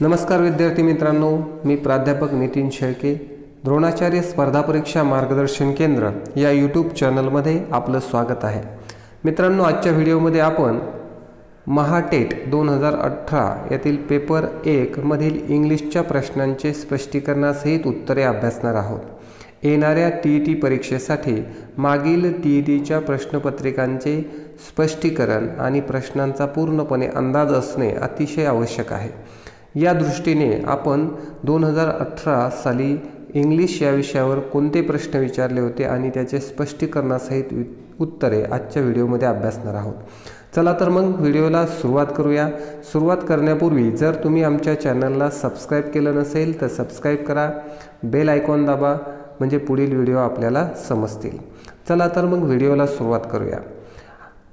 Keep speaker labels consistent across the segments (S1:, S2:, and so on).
S1: नमस्कार विद्यार्थी मित्रांनो मी प्राध्यापक नितीन शेळके. द्रोणाचार्य स्पर्धा परीक्षा मार्गदर्शन केंद्र या यूट्यूब चॅनलमध्ये आपलं स्वागत आहे. मित्रांनो आजच्या व्हिडिओमध्ये आपण महाटेट दोन हजार अठरा यातील पेपर एकमधील इंग्लिशच्या प्रश्नांचे स्पष्टीकरणासहित उत्तरे अभ्यासणार आहोत. येणाऱ्या टी ई टी परीक्षेसाठी मागील टी ई टीच्या प्रश्नपत्रिकांचे स्पष्टीकरण आणि प्रश्नांचा पूर्णपणे अंदाज असणे अतिशय आवश्यक आहे. या दृष्टीने आपण दोन हजार अठरा साली इंग्लिश या विषयावर कोणते प्रश्न विचारले होते आणि त्याचे स्पष्टीकरणासहित उत्तरे आजच्या व्हिडिओमध्ये अभ्यासणार आहोत. चला तर मग व्हिडिओला सुरुवात करूया. सुरुवात करण्यापूर्वी जर तुम्ही आमच्या चॅनलला सबस्क्राईब केलं नसेल तर सबस्क्राईब करा. बेल आयकॉन दाबा म्हणजे पुढील व्हिडिओ आपल्याला समजतील. चला तर मग व्हिडिओला सुरुवात करूया.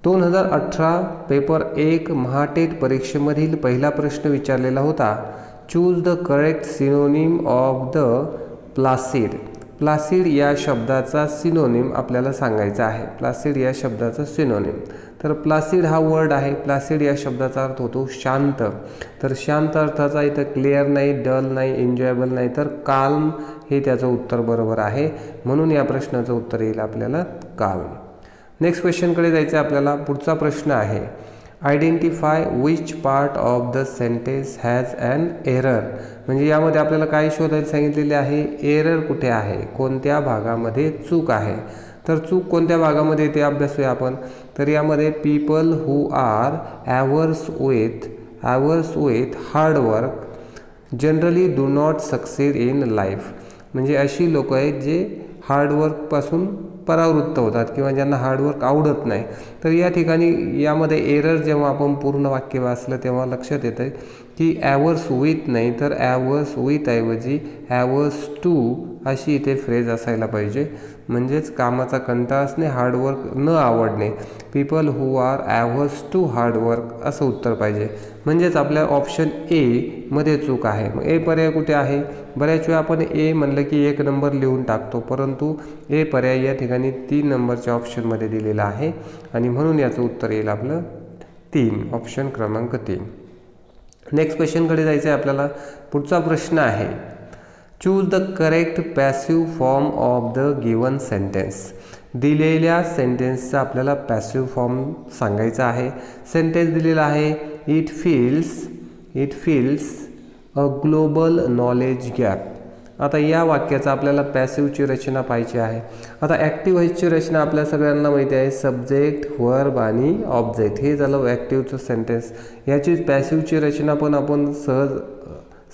S1: दोन हजार अठरा पेपर एक महाटेट परीक्षेमधील पहिला प्रश्न विचारलेला होता. Choose the correct synonym of the placid placid या शब्दाचा सिनोनिम आपल्याला सांगायचा आहे. प्लासिड या शब्दाचा सिनोनिम तर प्लासिड हा वर्ड आहे. प्लासिड या शब्दाचा अर्थ होतो शांत. तर शांत अर्थाचा इथं क्लिअर नाही डल नाही एन्जॉयबल नाही तर काल्म हे त्याचं उत्तर बरोबर आहे. म्हणून या प्रश्नाचं उत्तर येईल आपल्याला काल्म नेक्स्ट क्वेश्चनकडे जायचं आहे आपल्याला. पुढचा प्रश्न आहे. Identify which part of the sentence has an error म्हणजे यामध्ये आपल्याला काय शोधायला सांगितलेले आहे? एरर कुठे आहे? कोणत्या भागामध्ये चूक आहे? तर चूक कोणत्या भागामध्ये ते अभ्यासूया आपण. तर यामध्ये people who are averse with averse with hard work generally do not succeed in life म्हणजे अशी लोक आहेत जे हार्डवर्कपासून परावृत्त होतात किंवा ज्यांना हार्डवर्क आवडत नाही. तर या ठिकाणी यामध्ये एरर जेव्हा आपण पूर्ण वाक्य वाचलं तेव्हा लक्षात येतं की ॲवर्स विथ नाही तर ॲवर्स विथ ऐवजी ॲवर्स टू अशी इथे फ्रेज असायला पाहिजे. म्हणजेच कामाचा कंटाळ असणे हार्डवर्क न आवडणे. People who are averse to hard work असं उत्तर पाहिजे. म्हणजेच आपल्या ऑप्शन ए मध्ये चूक आहे. मग ए पर्याय कुठे आहे? बऱ्याच वेळा आपण ए म्हणलं की एक नंबर लिहून टाकतो. परंतु ए पर्याय या ठिकाणी तीन नंबरच्या ऑप्शनमध्ये दिलेला आहे. आणि म्हणून याचं उत्तर येईल आपलं तीन ऑप्शन क्रमांक तीन. नेक्स्ट क्वेश्चनकडे जायचं आहे आपल्याला. पुढचा प्रश्न आहे. Choose the correct passive form of the given sentence दिलेल्या सेंटेन्सचा आपल्याला पॅसिव फॉर्म सांगायचा आहे. सेंटेन्स दिलेला आहे it feels it feels a global knowledge gap आता या वाक्याचा आपल्याला पॅसिव्हची रचना पाहिजे आहे. आता ॲक्टिव्ह व्हायची रचना आपल्या सगळ्यांना माहिती आहे. सब्जेक्ट वर्ब आणि ऑब्जेक्ट हे झालं ॲक्टिव्हचं सेंटेन्स याची पॅसिव्हची रचना पण आपण सहज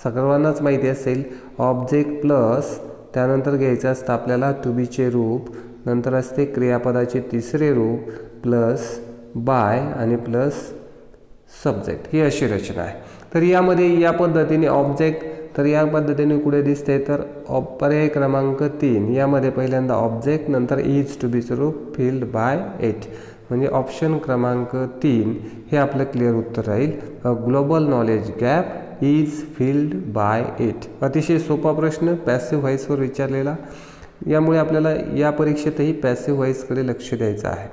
S1: सर्वांनाच माहिती असेल. ऑब्जेक्ट प्लस त्यानंतर घ्यायचं असतं आपल्याला टू बीचे रूप. नंतर असते क्रियापदाचे तिसरे रूप. प्लस बाय आणि प्लस सब्जेक्ट ही अशी रचना आहे. तर यामध्ये या पद्धतीने ऑब्जेक्ट तर या पद्धतीने कुठे दिसते तर ऑप पर्याय क्रमांक तीन. यामध्ये पहिल्यांदा ऑब्जेक्ट नंतर इज टू बी सुरू फिल्ड बाय एट म्हणजे ऑप्शन क्रमांक तीन. हे आपलं क्लिअर उत्तर राहील. Global knowledge gap is filled by it अतिशय सोपा प्रश्न पॅसिव्ह व्हॉईसवर विचारलेला. यामुळे आपल्याला या परीक्षेतही पॅसिव्ह व्हॉईसकडे लक्ष द्यायचं आहे.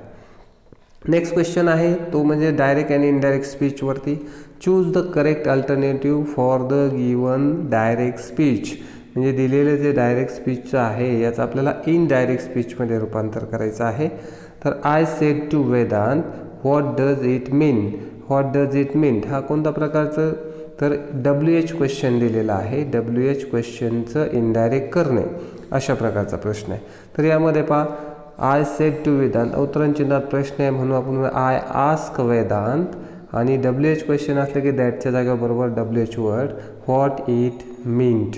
S1: नेक्स्ट क्वेश्चन आहे तो म्हणजे डायरेक्ट आणि indirect स्पीचवरती choose the correct alternative for the given direct speech म्हणजे दिलेलं जे डायरेक्ट स्पीचचं आहे याचं आपल्याला इनडायरेक्ट स्पीचमध्ये रूपांतर करायचं आहे. तर I said to Vedant what does it mean what does it mean हा कोणत्या प्रकारचं? तर डब्ल्यू एच क्वेश्चन दिलेला आहे. डब्ल्यू एच क्वेश्चनचं इनडायरेक्ट करणे अशा प्रकारचा प्रश्न आहे. तर यामध्ये पहा आय सेट टू वेदांत अवतरण चिन्हात प्रश्न आहे म्हणून आपण आय आस्क वेदांत आणि डब्ल्यू एच क्वेश्चन असलं की दॅटच्या जागेवर बरोबर W H word what it meant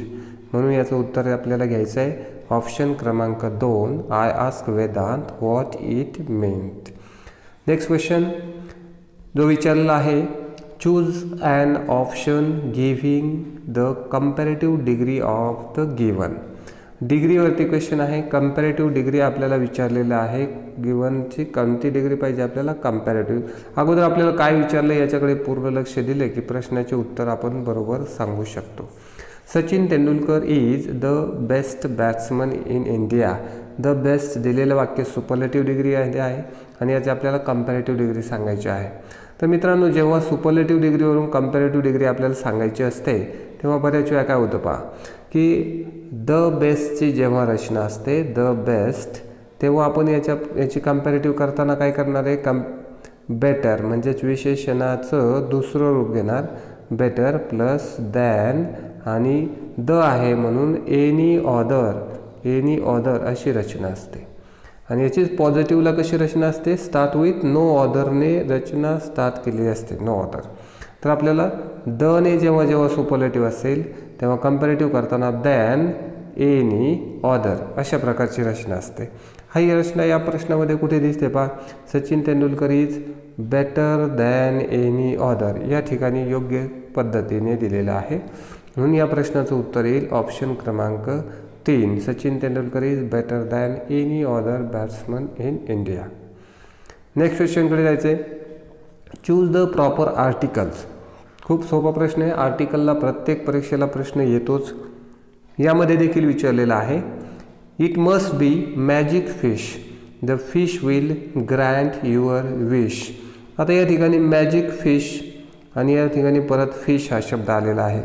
S1: म्हणून याचं उत्तर आपल्याला घ्यायचं आहे ऑप्शन क्रमांक दोन I ask Vedant what it meant next question जो विचारलेला आहे choose an option giving the comparative degree of the given डिग्रीवरती question आहे. कम्पॅरेटिव्ह डिग्री आपल्याला विचारलेलं आहे. गिवनची कोणती डिग्री पाहिजे आपल्याला? कम्पॅरेटिव्ह अगोदर आपल्याला काय विचारलं याच्याकडे पूर्ण लक्ष दिले की प्रश्नाचे उत्तर आपण बरोबर सांगू शकतो. Sachin Tendulkar is the best batsman in India the best दिलेलं वाक्य सुपरलेटिव्ह डिग्री आहे आणि याची आपल्याला कम्पॅरेटिव्ह डिग्री सांगायची आहे. तर मित्रांनो जेव्हा सुपरलेटिव्ह डिग्रीवरून कम्पॅरेटिव्ह डिग्री आपल्याला सांगायची असते तेव्हा बऱ्याच वेळा काय होतं पहा की द बेस्टची जेव्हा रचना असते द बेस्ट तेव्हा आपण याच्या याची कम्पॅरेटिव्ह करताना काय करणार आहे? कम बेटर म्हणजेच विशेषणाचं दुसरं रूप घेणार. बेटर प्लस दॅन आणि द आहे म्हणून एनी ऑदर एनी ऑदर अशी रचना असते. आणि याचीच पॉझिटिव्हला कशी रचना असते? स्टार्ट विथ नो ऑदरने रचना स्टार्ट केलेली असते नो ऑदर तर आपल्याला दने जेव्हा जेव्हा सुपरलेटिव्ह असेल तेव्हा कम्पॅरेटिव्ह करताना दॅन एनी ऑदर अशा प्रकारची रचना असते. हा ही रचना या प्रश्नामध्ये कुठे दिसते पहा. Sachin Tendulkar is better than any other या ठिकाणी योग्य पद्धतीने दिलेलं आहे. म्हणून या प्रश्नाचं उत्तर येईल ऑप्शन क्रमांक तीन. Sachin Tendulkar is better than any other batsman in India next क्वेश्चनकडे जायचं आहे चूज द प्रॉपर आर्टिकल्स खूप सोपा प्रश्न आहे. आर्टिकलला प्रत्येक परीक्षेला प्रश्न येतोच. यामध्ये देखील विचारलेला आहे. It must be magic fish the fish will grant your wish आता या ठिकाणी मॅजिक फिश आणि या ठिकाणी परत फिश हा शब्द आलेला आहे.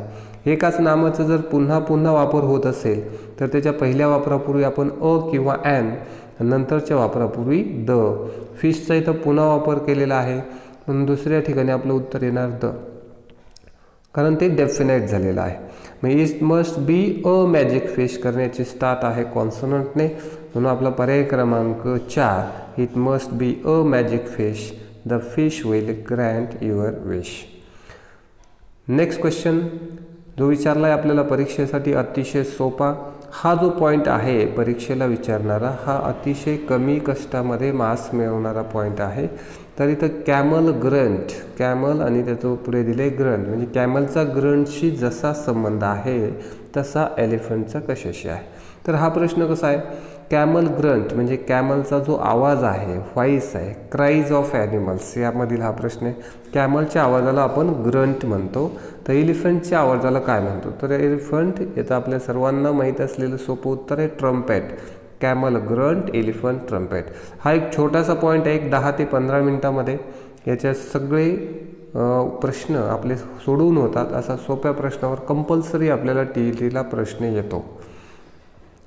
S1: एकाच नामाचं जर पुन्हा पुन्हा वापर होत असेल तर त्याच्या पहिल्या वापरापूर्वी आपण अ किंवा ॲन नंतरच्या वापरापूर्वी द. फिशचा इथं पुन्हा वापर केलेला आहे. म्हणून दुसऱ्या ठिकाणी आपलं उत्तर येणार द. कारण ते डेफिनेट झालेलं आहे. मग it must be a magic fish करण्याची स्टार्ट आहे कॉन्सोनंटने म्हणून आपला पर्याय क्रमांक चार it must be a magic fish the fish will grant your wish next question जो विचारला आहे आपल्याला परीक्षेसाठी अतिशय सोपा हा जो पॉईंट आहे परीक्षेला विचारणारा हा अतिशय कमी कष्टामध्ये मार्क्स मिळवणारा पॉईंट आहे. तर इथं कॅमल ग्रंट कॅमल आणि त्याचं पुढे दिले ग्रंट म्हणजे कॅमलचा ग्रंटशी जसा संबंध आहे तसा एलिफंटचा कशाशी आहे? तर हा प्रश्न कसा आहे? कॅमल ग्रंट म्हणजे कॅमलचा जो आवाज आहे व्हॉइस आहे क्राईज ऑफ ॲनिमल्स यामधील हा प्रश्न आहे. कॅमलच्या आवाजाला आपण ग्रंट म्हणतो. तर एलिफंटच्या आवाजाला काय म्हणतो? तर एलिफंट याचं आपल्या सर्वांना माहीत असलेलं सोपं उत्तर आहे trumpet. Camel grunt elephant trumpet हा एक छोटासा पॉईंट आहे एक दहा ते पंधरा मिनटामध्ये. याच्यात सगळे प्रश्न आपले सोडवून होतात. असा सोप्या प्रश्नावर कंपल्सरी आपल्याला टी ई टीला प्रश्न येतो.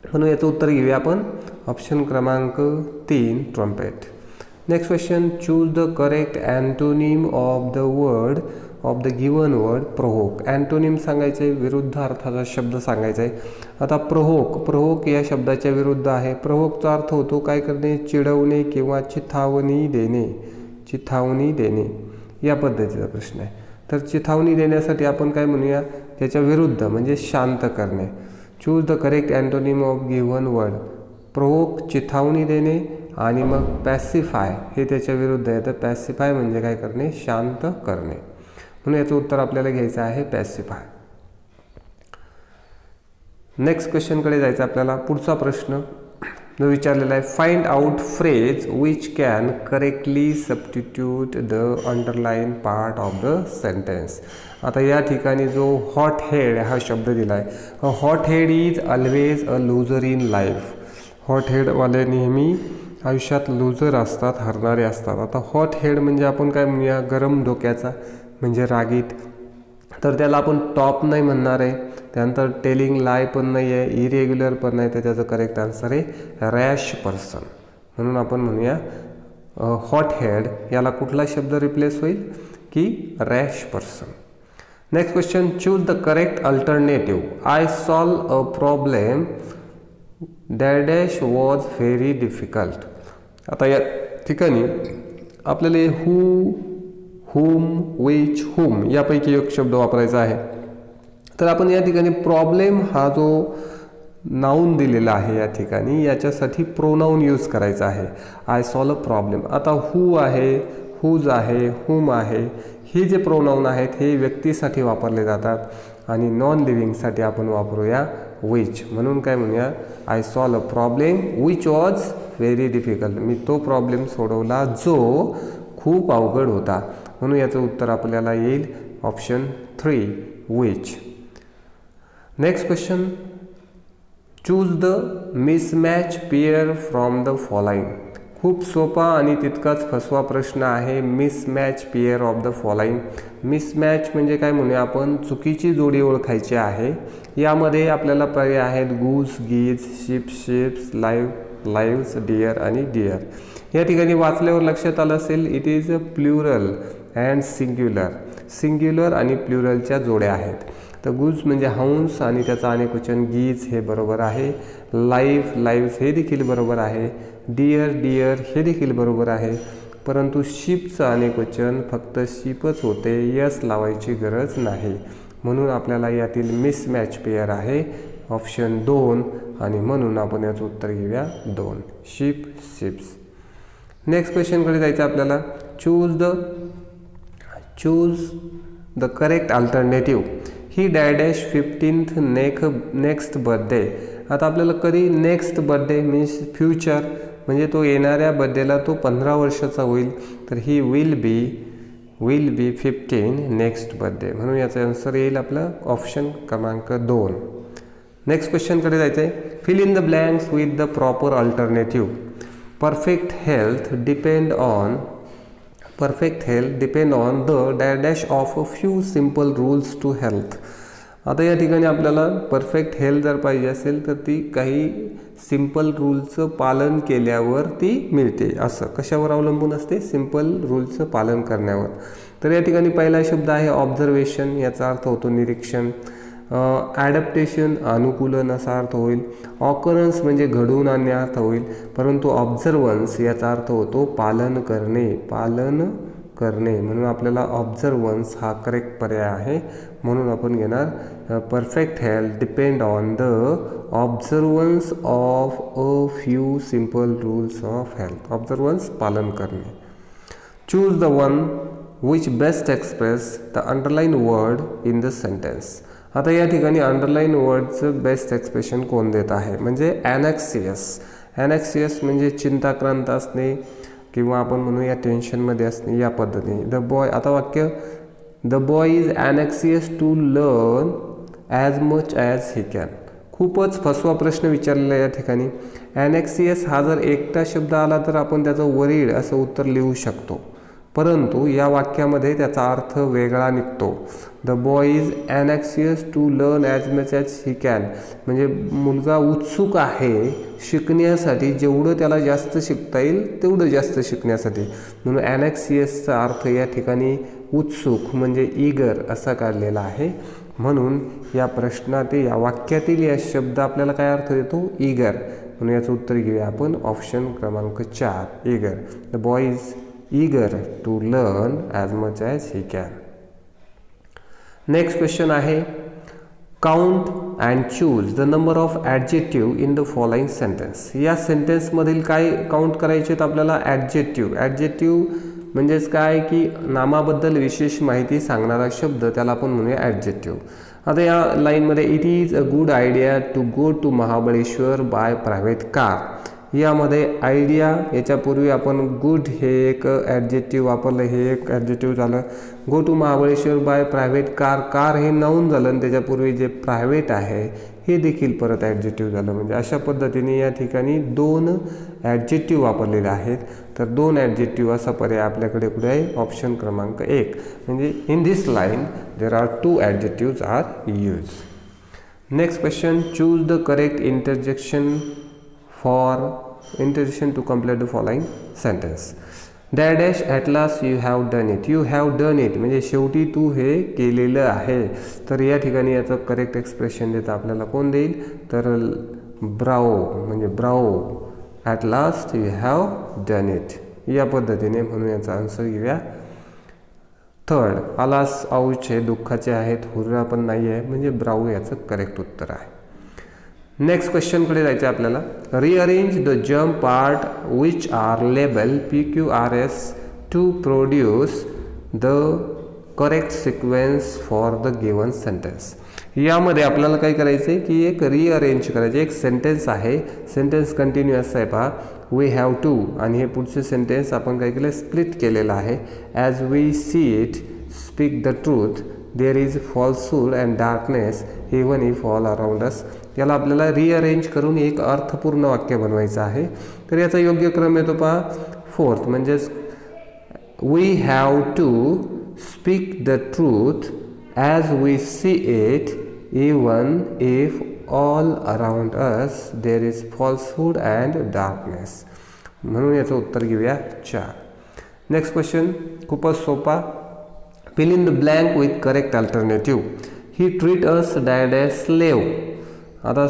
S1: म्हणून याचं उत्तर घेऊया आपण. ऑप्शन क्रमांक तीन trumpet next question choose the correct antonym of the word of the given word provoke antonym सांगायचं आहे विरुद्ध अर्थाचा शब्द सांगायचा आहे. आता प्रहोक प्रहोक या शब्दाच्या विरुद्ध आहे. प्रहोकचा अर्थ होतो काय करणे? चिडवणे किंवा चिथावणी देणे. चिथावणी देणे. या पद्धतीचा प्रश्न आहे. तर चिथावणी देण्यासाठी आपण काय म्हणूया? त्याच्या विरुद्ध म्हणजे शांत करणे. Choose the correct antonym of given word provoke चिथावणी देणे आणि मग पॅसिफाय हे त्याच्या विरुद्ध आहे. तर पॅसिफाय म्हणजे काय करणे? शांत करणे. म्हणून याचं उत्तर आपल्याला घ्यायचं आहे पॅसिफाय नेक्स्ट क्वेश्चनकडे जायचं आपल्याला. पुढचा प्रश्न जो विचारलेला आहे find out phrase which can correctly substitute the underline part of the sentence आता या ठिकाणी जो हॉट हेड हा शब्द दिला आहे hot head is always a loser in life hot हेडवाले नेहमी आयुष्यात लूजर असतात हरणारे असतात. आता हॉट हेड म्हणजे आपण काय म्हणूया? गरम डोक्याचा. म्हणजे रागीत तर त्याला आपण टॉप नाही म्हणणार आहे. त्यानंतर टेलिंग लाय पण नाही आहे. इरेग्युलर पण नाही. तर त्याचं करेक्ट आन्सर आहे रॅश पर्सन. म्हणून आपण म्हणूया हॉट हेड याला कुठला शब्द रिप्लेस होईल? की rash person. Next question choose the correct alternative I solve a problem that dash was very difficult आता या ठिकाणी आपल्याला हू हुम विच हुम यापैकी एक शब्द वापरायचा आहे. तर आपण या ठिकाणी प्रॉब्लेम हा जो नाऊन दिलेला आहे या ठिकाणी याच्यासाठी प्रोनाऊन यूज करायचा आहे. आय सॉल्व अ प्रॉब्लेम आता हू आहे हुज आहे हुम आहे हे जे प्रोनाऊन आहेत हे व्यक्तीसाठी वापरले जातात आणि नॉन लिव्हिंगसाठी आपण वापरूया विच म्हणून काय म्हणूया? I solve a problem which was very difficult मी तो प्रॉब्लेम सोडवला जो खूप अवघड होता. म्हणून याचं उत्तर आपल्याला येईल option three which next question choose the mismatch pair from the following खूप सोपा आणि तितकाच फसवा प्रश्न आहे mismatch pair of the following mismatch म्हणजे काय म्हणूया आपण? चुकीची जोडी ओळखायची आहे. यामध्ये आपल्याला पर्याय आहेत goose geese ship ships live lives deer आणि डिअर या ठिकाणी वाचल्यावर लक्षात आलं असेल it is a plural and singular singular आणि प्लुरलच्या जोड्या आहेत. तर गुज म्हणजे हंस आणि त्याचा अनेक वचन गीज हे बरोबर आहे. लाईफ लाईव्ह हे देखील बरोबर आहे. डिअर डिअर हे देखील बरोबर आहे. परंतु शिपचं अनेक वचन फक्त शिपच होते यस लावायची गरज नाही. म्हणून आपल्याला यातील मिसमॅच पेअर आहे. ऑप्शन दोन आणि म्हणून आपण याचं उत्तर घेऊया दोन. शिप शिप्स नेक्स्ट क्वेश्चनकडे जायचं आपल्याला. Choose the choose the correct alternative he dash dash fifteenth next next birthday आता आपल्याला कधी नेक्स्ट बर्थडे मीन्स फ्युचर म्हणजे तो येणाऱ्या बर्थडेला तो पंधरा वर्षाचा होईल तर he will be will be fifteen next birthday म्हणून याचा आन्सर येईल आपलं ऑप्शन क्रमांक दोन. नेक्स्ट क्वेश्चनकडे जायचं आहे fill in the blanks with the proper alternative perfect health depend on perfect health depend on the dash of a few simple rules to health आता या ठिकाणी आपल्याला परफेक्ट हेल्थ जर पाहिजे असेल तर ती काही सिंपल रूलचं पालन केल्यावर ती मिळते. असं. कशावर अवलंबून असते? सिंपल रूलचं पालन करण्यावर. तर या ठिकाणी पहिला शब्द आहे ऑब्झर्वेशन याचा अर्थ होतो निरीक्षण. ॲडॅप्टेशन अनुकूलन असा अर्थ होईल. ऑकरन्स म्हणजे घडवून आणणे अर्थ होईल. परंतु ऑब्झर्वन्स याचा अर्थ होतो पालन करणे पालन करणे. म्हणून आपल्याला ऑब्झर्वन्स हा करेक्ट पर्याय आहे. म्हणून आपण घेणार perfect health depend on the observance of a few simple rules of health observance पालन करणे. Choose the one which best express the underline word in the sentence आता या ठिकाणी अंडरलाईन वर्डचं बेस्ट एक्सप्रेशन कोण देत आहे? म्हणजे ॲनॅक्सियस ॲनॅक्सियस म्हणजे चिंताक्रांत असणे किंवा आपण म्हणूया टेन्शनमध्ये असणे या पद्धतीने. द बॉय आता वाक्य the boy is anxious to learn as much as he can खूपच फसवा प्रश्न विचारलेला या ठिकाणी. ॲनॅक्सियस हा जर एकटा शब्द आला तर आपण त्याचं वरीड असं उत्तर लिहू शकतो. परंतु या वाक्यामध्ये त्याचा अर्थ वेगळा निघतो. The boy is anxious to learn as much as he can म्हणजे मुलगा उत्सुक आहे शिकण्यासाठी जेवढं त्याला जास्त शिकता येईल तेवढं जास्त शिकण्यासाठी. म्हणून ॲनॅक्सियसचा अर्थ या ठिकाणी उत्सुक म्हणजे ईगर असा काढलेला आहे. म्हणून या प्रश्नातील या वाक्यातील या शब्द आपल्याला काय अर्थ देतो? ईगर म्हणून याचं उत्तर घेऊया आपण. ऑप्शन क्रमांक चार eager the boy is eager to learn as much as he can. Next question आहे count and choose the number of adjective in the following sentence या सेंटेन्समधील काय काउंट करायचे आहेत आपल्याला? ॲडजेक्टिव्ह ॲडजेक्टिव्ह म्हणजेच काय? की नामाबद्दल विशेष माहिती सांगणारा शब्द त्याला आपण म्हणूया ॲडजेक्टिव्ह आता या लाईनमध्ये it is a good idea to go to Mahabaleshwar by private car यामध्ये आयडिया याच्यापूर्वी आपण गुड हे एक ॲडजेक्टिव्ह वापरलं हे एक ॲडजेक्टिव्ह झालं. Go to Mahabaleshwar by private car car हे नाऊन झालं आणि त्याच्यापूर्वी जे प्रायव्हेट आहे हे देखील परत ॲडजेक्टिव्ह झालं. म्हणजे अशा पद्धतीने या ठिकाणी दोन ॲडजेक्टिव्ह वापरलेले आहेत. तर दोन ॲडजेक्टिव्ह असा पर्याय आपल्याकडे कुठे आहे. ऑप्शन क्रमांक एक. म्हणजे in this line there are two adjectives are use next question choose the correct interjection for intention to complete the following sentence. Dash at last you have done it you have done it म्हणजे शेवटी तू हे केलेलं आहे. तर या ठिकाणी याचं correct expression देतं आपल्याला कोण देईल? तर ब्राओ म्हणजे bravo at last you have done it या पद्धतीने म्हणून याचा आन्सर घेऊया. थर्ड आलास आऊच हे दुःखाचे आहेत हुर्रा पण नाही आहे म्हणजे ब्राऊ याचं करेक्ट उत्तर आहे. नेक्स्ट क्वेश्चनकडे जायचं आहे आपल्याला. Rearrange the jump part which are label P Q R S to produce the correct sequence for the given sentence यामध्ये आपल्याला काय करायचं आहे की एक रिअरेंज करायचे एक सेंटेन्स आहे. सेंटेन्स कंटिन्युअस आहे पहा. वी हॅव टू आणि हे पुढचे सेंटेन्स आपण काय केलं? स्प्लिट केलेलं आहे. As we see it speak the truth there is falsehood and darkness even if all around us याला आपल्याला रिअरेंज करून एक अर्थपूर्ण वाक्य बनवायचं आहे. तर याचा योग्य क्रम येतो पहा. फोर्थ म्हणजेच we have to speak the truth as we see it even if all around us there is falsehood and darkness म्हणून याचं उत्तर घेऊया चार. नेक्स्ट क्वेश्चन खूपच सोपा. Fill in the blank with correct alternative he treat us dash a slave आता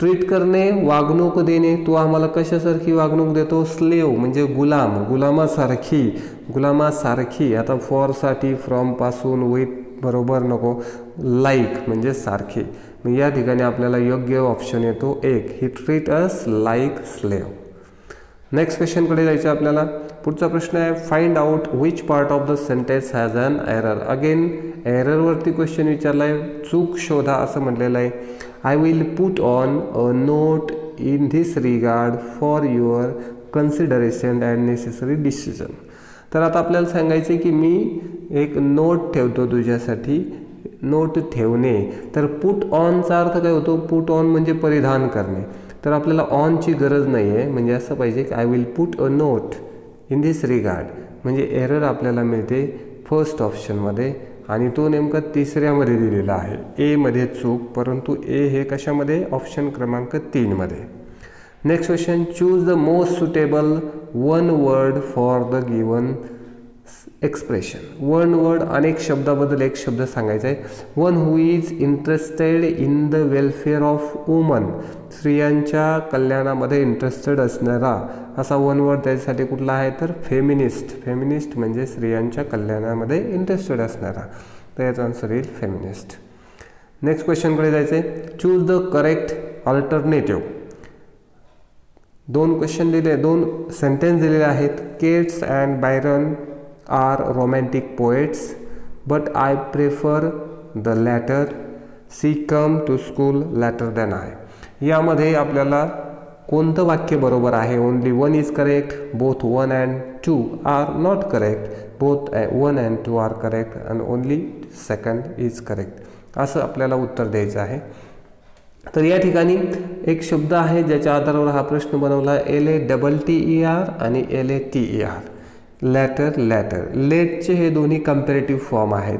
S1: treat करणे वागणूक देणे तो आम्हाला कशासारखी वागणूक देतो? स्लेव म्हणजे गुलाम. गुलामासारखी. गुलामासारखी. आता फॉरसाठी फ्रॉमपासून विथ बरोबर नको. लाईक म्हणजे सारखी. मग या ठिकाणी आपल्याला योग्य ऑप्शन येतो एक. He treat us like slave next क्वेश्चनकडे जायचं आपल्याला. पुढचा प्रश्न आहे find out which part of the sentence has an error again एररवरती question विचारला आहे चूक शोधा असं म्हटलेलं आहे. I will put on a note in this regard for your consideration and necessary decision तर आता आपल्याला सांगायचं आहे की मी एक नोट ठेवतो तुझ्यासाठी नोट ठेवणे. तर पुट ऑनचा अर्थ काय होतो? पुट ऑन म्हणजे परिधान करणे. तर आपल्याला ऑनची गरज नाही आहे म्हणजे असं पाहिजे की I will put a note in this regard म्हणजे एरर आपल्याला मिळते फर्स्ट ऑप्शनमध्ये आणि तो नेमका तिसऱ्यामध्ये दिलेला आहे. एमध्ये चूक परंतु ए हे कशामध्ये? ऑप्शन क्रमांक तीनमध्ये next question choose the most suitable one word for the given expression one word अनेक शब्दाबद्दल एक शब्द सांगायचा आहे. One who is interested in the welfare of woman स्त्रियांच्या कल्याणामध्ये इंटरेस्टेड असणारा. असा वन वर्ड त्याच्यासाठी कुठला आहे तर फेमिनिस्ट फेमिनिस्ट म्हणजे स्त्रियांच्या कल्याणामध्ये इंटरेस्टेड असणारा. तर याचा आन्सर येईल फेमिनिस्ट नेक्स्ट क्वेश्चनकडे जायचं आहे चूज द करेक्ट अल्टरनेटिव्ह दोन क्वेश्चन दिले दोन सेंटेन्स दिलेले आहेत. Keats and Byron are romantic poets but I prefer the latter she come to school later than I. यामध्ये आपल्याला कोणतं वाक्य बरोबर आहे? Only one is correct both one and two are not correct both one and two are correct and only second is correct असं आपल्याला उत्तर द्यायचं आहे. तर या ठिकाणी एक शब्द आहे ज्याच्या आधारावर हा प्रश्न बनवला. L A double T E R आणि L A T E R latter later लेटचे हे दोन्ही कम्पॅरेटिव्ह फॉर्म आहेत.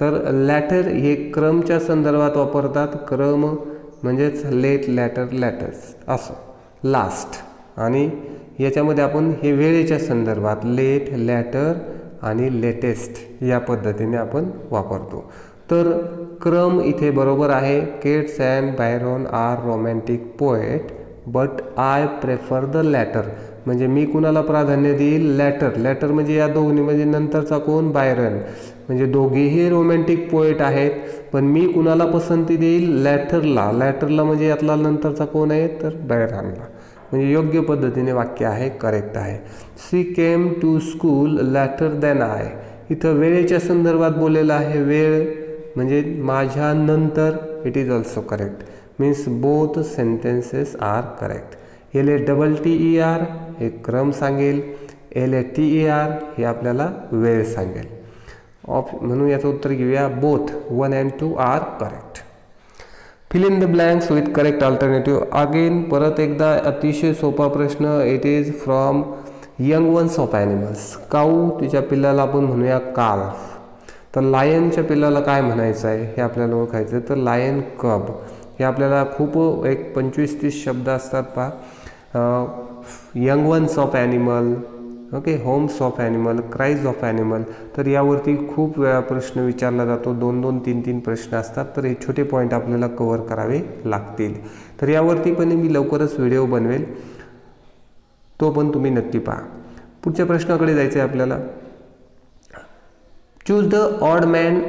S1: तर लॅटर हे क्रमच्या संदर्भात वापरतात. क्रम म्हणजेच लेट लॅटर लॅटर्स असं. लास्ट आणि याच्यामध्ये आपण हे वेळेच्या संदर्भात लेट लॅटर आणि लेटेस्ट या पद्धतीने आपण वापरतो. तर क्रम इथे बरोबर आहे. Keats and Byron are romantic poet but I prefer the latter म्हणजे मी कुणाला प्राधान्य देईल? लॅटर लॅटर म्हणजे या दोन्ही म्हणजे नंतरचा कोण? बायरन म्हणजे दोघेही रोमॅन्टिक पोएट आहेत पण मी कुणाला पसंती देईल? लॅटरला लॅटरला म्हणजे यातला नंतरचा कोण आहे? तर बायरनला म्हणजे योग्य पद्धतीने वाक्य आहे करेक्ट आहे. She came to school later than I इथं वेळेच्या संदर्भात बोललेलं आहे वेळ म्हणजे माझ्या नंतर it is also correct means both sentences are correct L A double T E R हे क्रम सांगेल. L A T E R हे आपल्याला वेळ सांगेल. ऑप म्हणून याचं उत्तर घेऊया. Both one and two are correct fill in the blanks with correct alternative again परत एकदा अतिशय सोपा प्रश्न. It is from young ones of animals cow तिच्या पिल्लाला आपण म्हणूया काल्फ तर लायनच्या पिल्लाला काय म्हणायचं आहे? हे आपल्याला ओळखायचं आहे. तर लायन कब हे आपल्याला खूप एक पंचवीस तीस शब्द असतात पहा. Young ones of animal okay homes of animal cries of animal तर यावरती खूप वेळा प्रश्न विचारला जातो. दोन दोन तीन तीन प्रश्न असतात. तर हे छोटे पॉईंट आपल्याला कवर करावे लागतील. तर यावरती पण मी लवकरच व्हिडिओ बनवेल. तो पण तुम्ही नक्की पहा. पुढच्या प्रश्नाकडे जायचं आहे आपल्याला. Choose the odd man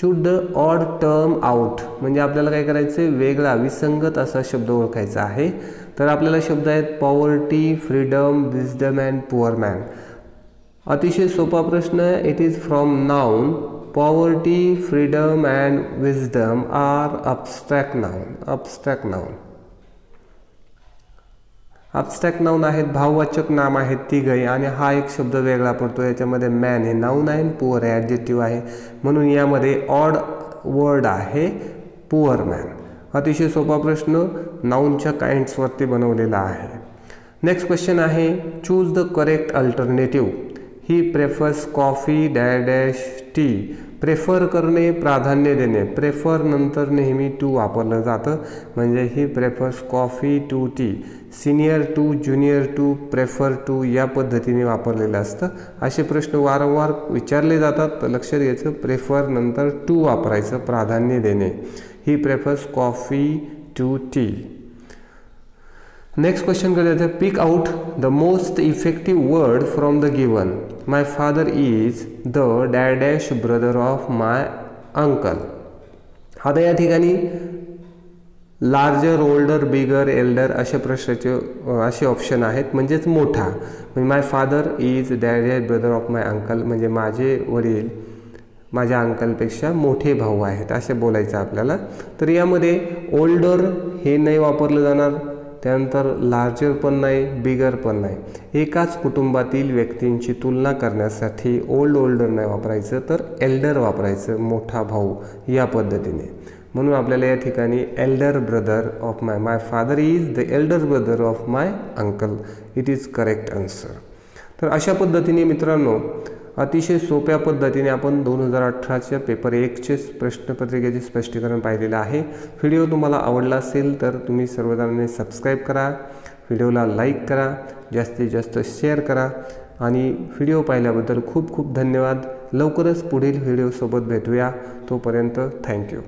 S1: choose the odd term out म्हणजे आपल्याला काय करायचं आहे वेगळा विसंगत असा शब्द ओळखायचा आहे. तर आपल्याला शब्द आहेत poverty freedom wisdom and poor man अतिशय सोपा प्रश्न it is from noun poverty freedom and wisdom are abstract noun abstract noun abstract noun आहेत भाववाचक नाम आहेत तिघही. आणि हा एक शब्द वेगळा पडतो. याच्यामध्ये मॅन हे नाऊन आहे पुअर हे ॲडजेक्टिव्ह आहे. म्हणून यामध्ये ऑड वर्ड आहे पुअर मॅन अतिशय सोपा प्रश्न नाऊनच्या काइंड्सवरती बनवलेला आहे. नेक्स्ट क्वेश्चन आहे choose the correct alternative he prefers coffee डॅ dash tea prefer करणे प्राधान्य देणे. प्रेफर नंतर नेहमी टू वापरलं जातं. म्हणजे he prefers coffee to tea. Senior to junior to prefer to या पद्धतीने वापरलेलं असतं. असे प्रश्न वारंवार विचारले जातात. तर लक्षात घ्यायचं प्रेफर नंतर टू वापरायचं प्राधान्य देणे. He prefers coffee to tea. Next question करायचं pick out the most effective word from the given my father is the dash brother of my uncle आता या ठिकाणी लार्जर ओल्डर बिगर एल्डर असे प्रश्नाचे असे ऑप्शन आहेत. म्हणजेच मोठा. म्हणजे my father is dash brother of my uncle म्हणजे माझे वडील माझ्या अंकलपेक्षा मोठे भाऊ आहेत असे बोलायचं आपल्याला. तर यामध्ये ओल्डर हे नाही वापरलं जाणार. त्यानंतर लार्जर पण नाही बिगर पण नाही. एकाच कुटुंबातील व्यक्तींची तुलना करण्यासाठी ओल्ड ओल्डर नाही वापरायचं तर एल्डर वापरायचं मोठा भाऊ या पद्धतीने. म्हणून आपल्याला या ठिकाणी elder brother of my my father is the elder brother of my uncle it is correct answer तर अशा पद्धतीने मित्रांनो अतिशय सोप्या पद्धतीने आपण दोन हजार अठराच्या पेपर एकचे प्रश्नपत्रिकेचे स्पष्टीकरण पाहिलेलं आहे. व्हिडिओ तुम्हाला आवडला असेल तर तुम्ही सर्वजणांनी सबस्क्राईब करा व्हिडिओला लाईक करा जास्तीत जास्त शेअर करा आणि व्हिडिओ पाहिल्याबद्दल खूप खूप धन्यवाद. लवकरच पुढील व्हिडिओसोबत भेटूया. तोपर्यंत थँक्यू